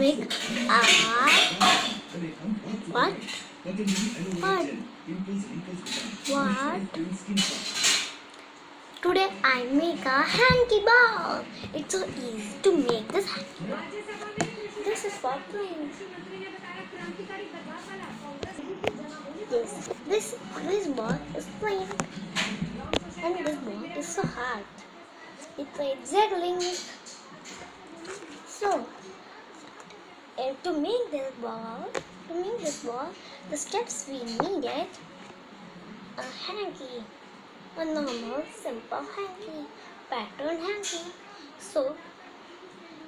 make a what? What? What? Today I make a hanky ball. It's so easy to make this hanky ball. This is for playing. Yes, this this ball is plain, and this ball is so hard. It plays juggling. So, uh, to make this ball, to make this ball, the steps we needed a hanky, a normal simple hanky, pattern hanky. So,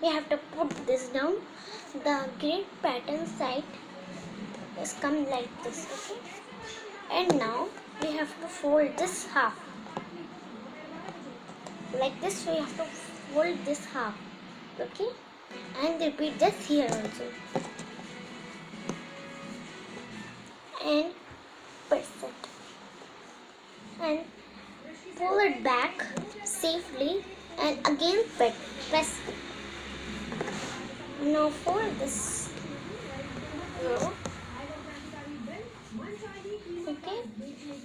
we have to put this down. The grid pattern side is come like this, okay? And now we have to fold this half. Like this, we have to fold this half, okay? And repeat this here also. And press it. And pull it back safely and again press. Now fold this row. Okay,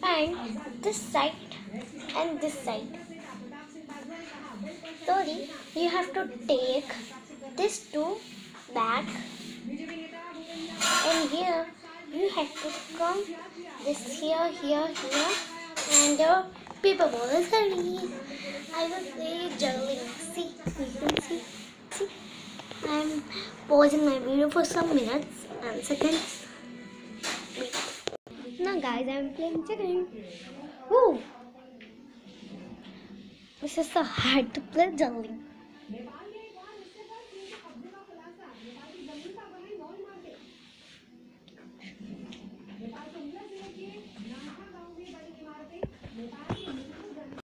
and this side and this side. Sorry, you have to take this two back, and here you have to come this here, here, here, and the paper ball is ready. I will say juggling. See, you can see. See, I am pausing my video for some minutes and seconds. Now, guys, I am playing juggling. Woo! This is so hard to play juggling.